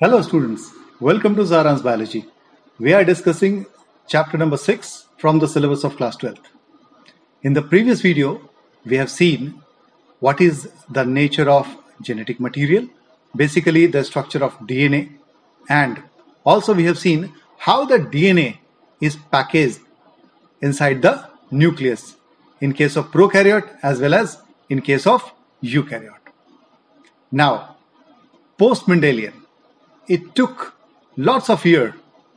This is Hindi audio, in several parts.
Hello students, welcome to Zaran's Biology. We are discussing chapter number 6 from the syllabus of class 12th. In the previous video, we have seen what is the nature of genetic material, basically the structure of DNA, and also we have seen how the DNA is packaged inside the nucleus in case of prokaryote as well as in case of eukaryote. Now, post-Mendelian, it took lots of years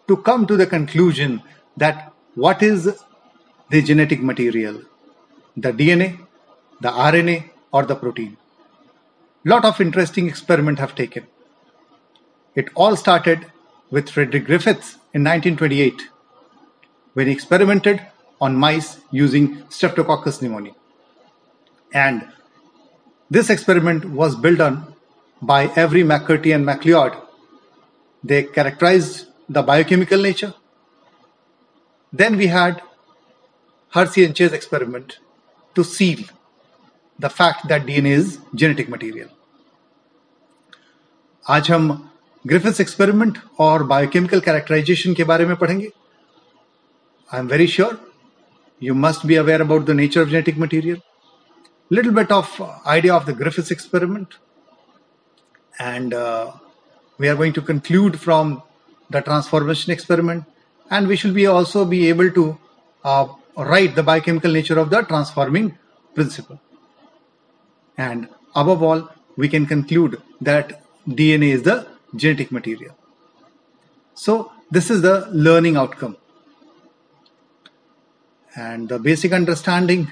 to come to the conclusion that what is the genetic material, the DNA, the RNA, or the protein. Lot of interesting experiments have taken. It all started with Frederick Griffiths in 1928 when he experimented on mice using Streptococcus pneumoniae. And this experiment was built on by every McCarty and MacLeod they characterized the biochemical nature. Then we had Hersey and Chase experiment to seal the fact that DNA is genetic material. आज हम ग्रिफिथ्स एक्सपेरिमेंट और बायोकेमिकल कैरेक्टराइजेशन के बारे में पढ़ेंगे I am very sure you must be aware about the nature of genetic material little bit of idea of the griffiths experiment and uh, we are going to conclude from the transformation experiment and we should be also be able to uh, write the biochemical nature of the transforming principle. And above all we can conclude that dna is the genetic material. So this is the learning outcome. And the basic understanding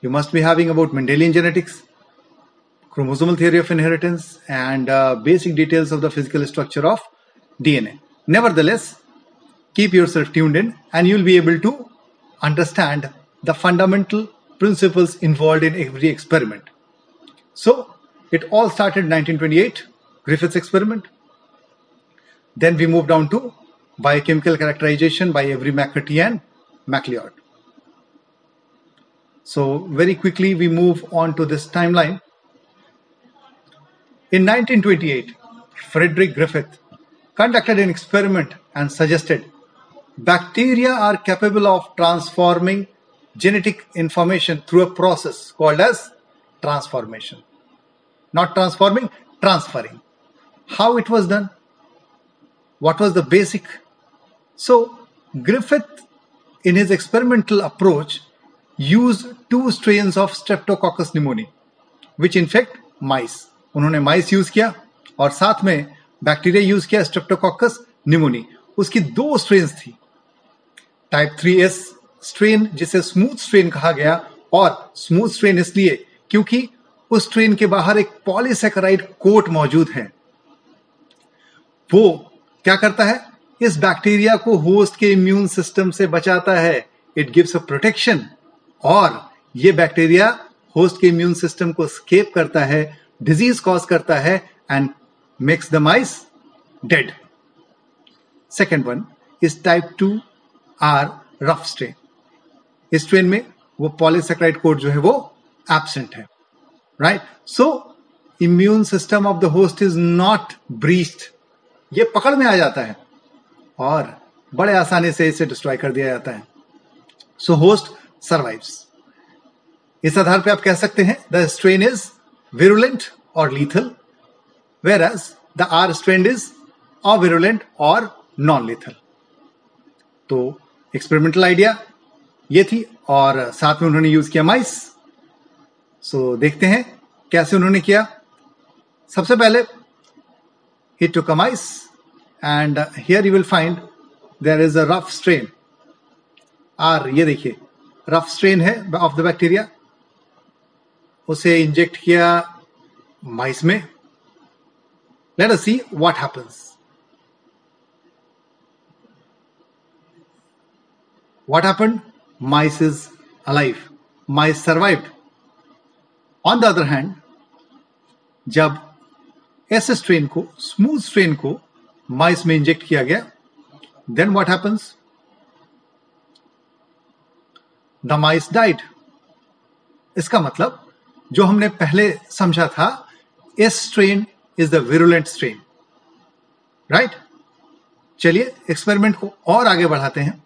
you must be having about mendelian genetics chromosomal theory of inheritance, and uh, basic details of the physical structure of DNA. Nevertheless, keep yourself tuned in and you'll be able to understand the fundamental principles involved in every experiment. So, it all started in 1928, Griffith's experiment. Then we moved on to biochemical characterization by Avery McCarty and MacLeod. So, very quickly we move on to this timeline. In 1928, Frederick Griffith conducted an experiment and suggested bacteria are capable of transforming genetic information through a process called as transformation. Not transforming, transferring. How it was done? What was the basic? So, Griffith, in his experimental approach, used two strains of Streptococcus pneumoniae, which infect mice. उन्होंने माइस यूज़ किया और साथ में बैक्टीरिया यूज़ किया स्ट्रेप्टोकॉकस निमोनी। उसकी दो स्ट्रेन थी। टाइप थ्री एस स्ट्रेन जिसे स्मूथ स्ट्रेन कहा गया, और स्मूथ स्ट्रेन इसलिए क्योंकि उस स्ट्रेन के बाहर एक पॉलीसेक्राइड कोट मौजूद है। वो क्या करता है? इस बैक्टीरिया को होस्ट के इम्यून सिस्टम से बचाता है। इट गिव्स अ प्रोटेक्शन और ये बैक्टीरिया होस्ट के इम्यून सिस्टम को स्केप करता है। डिज़ीज़ कॉज करता है and makes the mice dead second one is type two R rough strain इस स्ट्रेन में वो पॉलीसेक्राइड कोड जो है वो एबसेंट है right so immune system of the host is not breached ये पकड़ में आ जाता है और बड़े आसानी से इसे डिस्ट्रॉय कर दिया जाता है। सो होस्ट सर्वाइव्स इस आधार पे आप कह सकते हैं the strain is virulent or lethal, whereas the R strand is virulent or non-lethal. तो एक्सपेरिमेंटल आइडिया ये थी और साथ में उन्होंने यूज़ किया माइस सो so, देखते हैं कैसे उन्होंने किया। सबसे पहले ही to a mice and here you will find there is a rough strain R ये देखिए रफ स्ट्रेन है ऑफ़ द बैक्टीरिया उसे इंजेक्ट किया माइस में। Let us see what happens what happened? Mice is alive. Mice survived. On the other hand, जब एस स्ट्रेन को स्मूथ स्ट्रेन को माइस में इंजेक्ट किया गया then what happens the mice died इसका मतलब जो हमने पहले समझा था S strain is the virulent strain right चलिए एक्सपेरिमेंट को और आगे बढ़ाते हैं।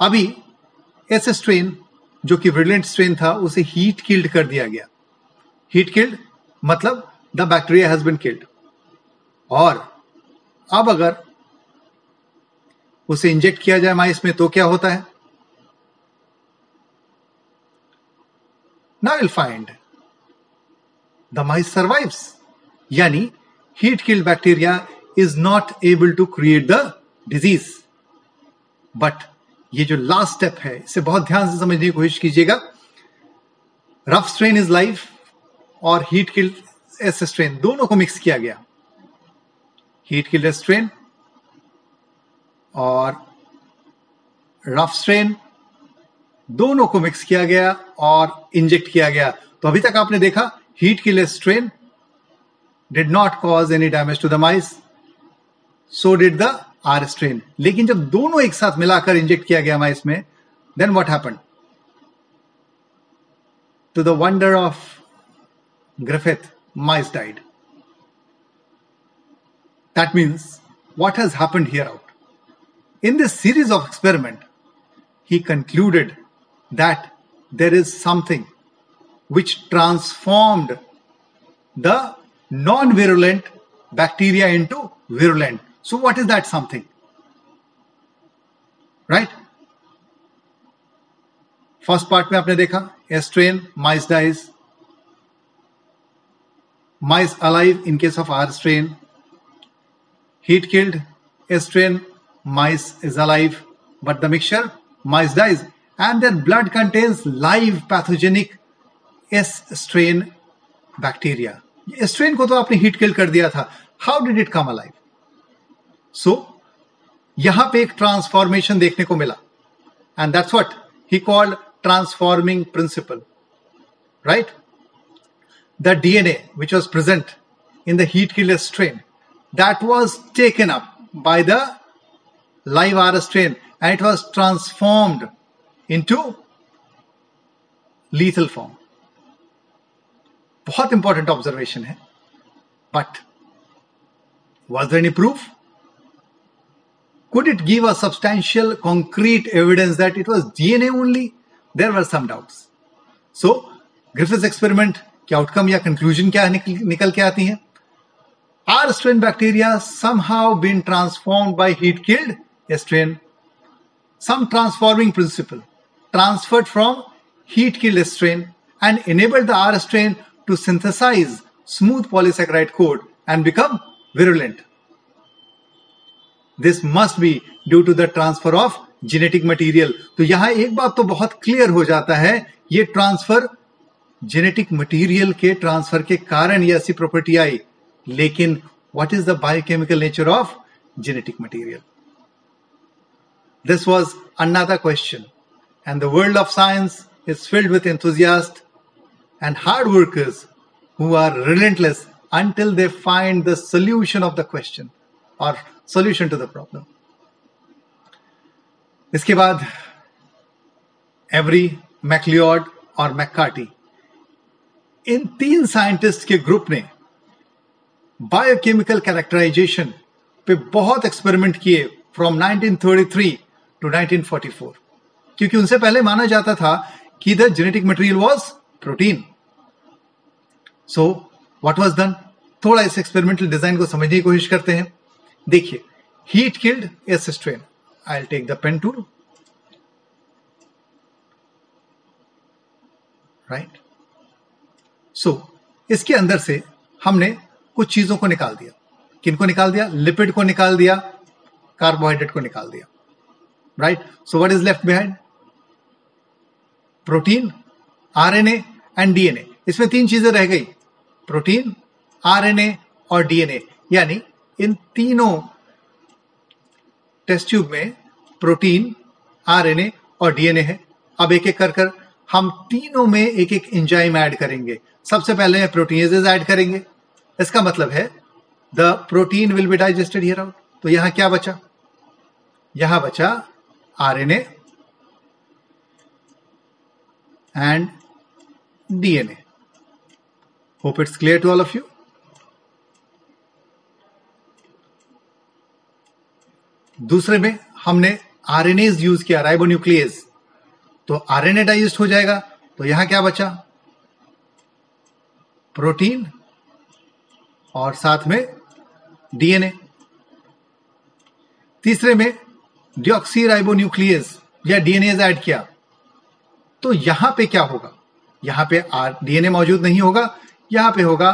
अभी एस स्ट्रेन जो कि विरुलेंट स्ट्रेन था, उसे हीट किल्ड कर दिया गया। हीट किल्ड मतलब the bacteria has been killed और अब अगर उसे इंजेक्ट किया जाए माइस में तो क्या होता है? ना will find the mice survives यानी heat killed bacteria is not able to create the disease but ये जो लास्ट स्टेप है, इसे बहुत ध्यान से समझने की कोशिश कीजिएगा। रफ स्ट्रेन इज़ लाइफ और हीट किल्ड एस स्ट्रेन दोनों को मिक्स किया गया। हीट किल्ड स्ट्रेन और रफ स्ट्रेन दोनों को मिक्स किया गया और इंजेक्ट किया गया। तो अभी तक आपने देखा heat killed strain did not cause any damage to the mice so did the R strain लेकिन जब दोनों एक साथ मिलाकर इंजेक्ट किया गया माइस में then what happen to the wonder of Griffith mice died. That means what has happened here out? In this series of experiment, he concluded that there is something which transformed the non-virulent bacteria into virulent. So what is that something? Right? First part में आपने देखा S strain mice dies mice alive in case of R strain. Heat killed A strain, mice is alive, but the mixture, mice dies. And their blood contains live pathogenic S strain bacteria strain को तो आपने हीट किल कर दिया था. How did it come alive so यहाँ पे एक ट्रांसफॉर्मेशन देखने को मिला. And that's what he called transforming principle right the DNA which was present in the heat kill strain that was taken up by the live R strain and it was transformed into lethal form बहुत इंपॉर्टेंट ऑब्जर्वेशन है but was any proof could it give substantial concrete evidence that it was DNA only there were some doubts so Griffith experiment क्या आउटकम या कंक्लूजन क्या निकल, निकल के आती है? R strain bacteria somehow been transform by heat killed A strain some transforming principle transferred from heat killed strain and enabled the R strain to synthesize smooth polysaccharide code and become virulent. This must be due to the transfer of genetic material. तो यहाँ एक बात तो बहुत क्लियर हो जाता है ये ट्रांसफ़र जेनेटिक मटेरियल के ट्रांसफ़र के कारण ये ऐसी प्रॉपर्टी आई लेकिन what is the biochemical nature of genetic material this was another question and the world of science is filled with enthusiasts and hard workers who are relentless until they find the solution of the question or solution to the problem. इसके बाद एवरी मैकलियोड और मैकार्टी इन तीन साइंटिस्ट के ग्रुप ने बायोकेमिकल कैरेक्टराइजेशन पे बहुत एक्सपेरिमेंट किए फ्रॉम 1933 टू 1944 क्योंकि उनसे पहले माना जाता था कि the genetic material was protein so what was done थोड़ा इस एक्सपेरिमेंटल डिज़ाइन को समझने की कोशिश करते हैं। देखिए heat killed S strain I take the pen tool right so इसके अंदर से हमने कुछ चीज़ों को निकाल दिया। किनको निकाल दिया? लिपिड को निकाल दिया कार्बोहाइड्रेट को निकाल दिया। Right so what is left behind protein RNA and DNA इसमें तीन चीज़ें रह गई। प्रोटीन, आरएनए और डीएनए। यानी इन तीनों टेस्ट ट्यूब में प्रोटीन, आरएनए और डीएनए है। अब एक एक कर कर हम तीनों में एक एक इंजाइम ऐड करेंगे। सबसे पहले प्रोटीन ऐड करेंगे। इसका मतलब है the protein will be digested here out तो यहाँ क्या बचा? यहाँ बचा RNA and DNA. Hope it's clear to all of you दूसरे में हमने आर यूज़ किया राइबोन्यूक्लियस तो आर एन डाइजेस्ट हो जाएगा तो यहाँ क्या बचा? प्रोटीन और साथ में डीएनए तीसरे में डिऑक्सी राइबोन्यूक्लियस या डीएनए ऐड किया. तो यहाँ पे क्या होगा? यहाँ पे डीएनए मौजूद नहीं होगा यहाँ पे होगा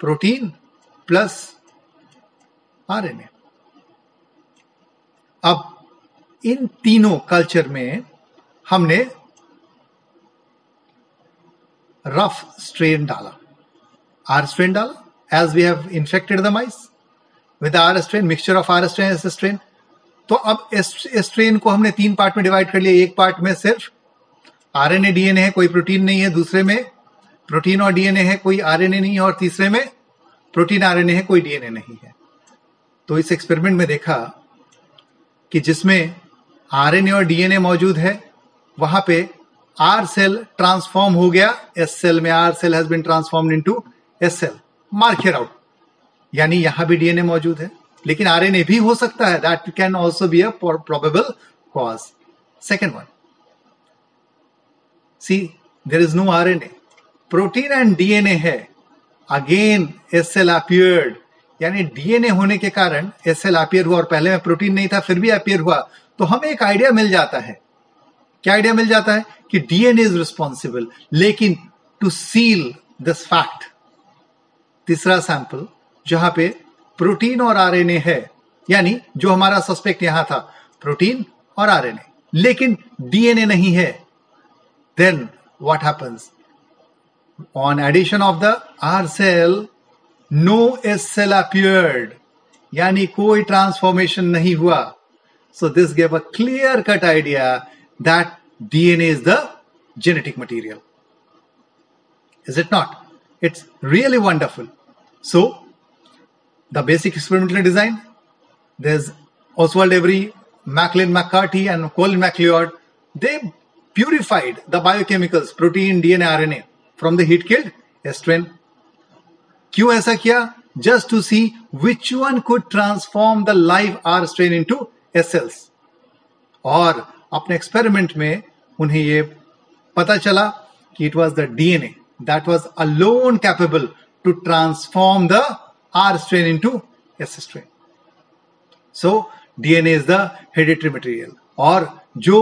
प्रोटीन प्लस आरएनए। अब इन तीनों कल्चर में हमने रफ स्ट्रेन डाला। आर स्ट्रेन डाला। As we have infected the mice with R strain mixture of R strain S strain तो अब इस स्ट्रेन को हमने तीन पार्ट में डिवाइड कर लिया। एक पार्ट में सिर्फ़ आरएनए डीएनए है, कोई प्रोटीन नहीं है। दूसरे में प्रोटीन और डीएनए है, कोई आरएनए नहीं है, और तीसरे में प्रोटीन आरएनए है, कोई डीएनए नहीं है। तो इस एक्सपेरिमेंट में देखा कि जिसमें आरएनए और डीएनए मौजूद है, वहाँ पे आर सेल ट्रांसफॉर्म हो गया, एस सेल में R cell has been transform into S cell. Mark out. यानी यहाँ भी डीएनए मौजूद है, लेकिन आरएनए भी हो सकता है। That can also be a probable cause second one see there is no RNA protein and DNA है। अगेन एस सेल अपियर्ड यानी डीएनए होने के कारण एस एल अपियर हुआ और पहले में प्रोटीन नहीं था, फिर भी अपियर हुआ। तो हमें एक आइडिया मिल जाता है। क्या आइडिया मिल जाता है? कि डीएनए इज़ रिस्पॉन्सिबल लेकिन टू सील दिस फैक्ट तीसरा सैंपल जहाँ पे प्रोटीन और आरएनए है। यानी जो हमारा सस्पेक्ट यहाँ था, प्रोटीन और आरएनए। लेकिन डीएनए नहीं है। Then what happens On addition of the R cell no S cell appeared यानी कोई ट्रांसफॉर्मेशन नहीं हुआ so this gave a clear cut idea that DNA is the genetic material is it not? It's really wonderful. So, the basic experimental design, there's Oswald Avery, Macklin McCarthy, and Colin MacLeod. They purified the biochemicals, protein, DNA, RNA from the heat killed? S-strain क्यों ऐसा किया? Just to see which one could transform the live R strain into S और अपने एक्सपेरिमेंट में उन्हें ये पता चला कि it was the DNA that was alone capable to transform the R strain into S strain so DNA is the hereditary material और जो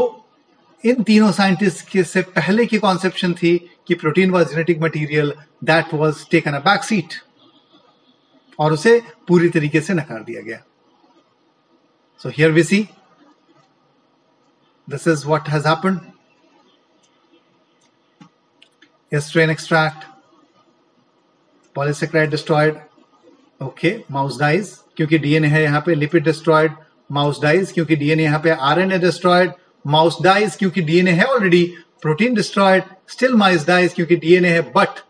इन तीनों साइंटिस्ट के से पहले की कॉन्सेप्शन थी कि protein was genetic material that was taken a back seat और उसे पूरी तरीके से नकार दिया गया। So here we see this is what has happen S strain extract polysaccharide destroyed okay mouse dies क्योंकि डीएनए है यहाँ पे लिपिड डिस्ट्रॉयड माउस डाइज क्योंकि डीएनए यहाँ पे आरएनए डिस्ट्रॉयड माउस डाइज क्योंकि डीएनए है already protein destroyed still mice dies क्योंकि डीएनए है बट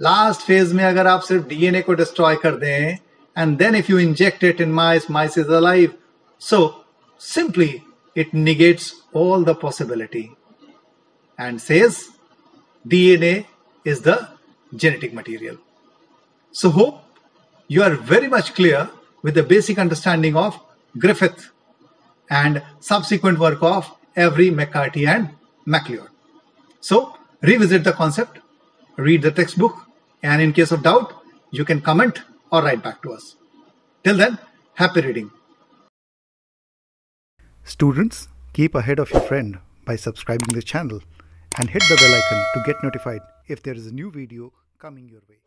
लास्ट फ़ेज़ में अगर आप सिर्फ़ डीएनए को डिस्ट्रॉय कर दें and then if you inject it in mice mice is alive so simply it negates all the possibility and says DNA is the genetic material so hope you are very much clear with the basic understanding of Griffith and subsequent work of Avery, McCarthy, and MacLeod. So, revisit the concept, read the textbook, and in case of doubt, you can comment or write back to us. Till then, happy reading. Students, keep ahead of your friend by subscribing the channel and hit the bell icon to get notified if there is a new video coming your way.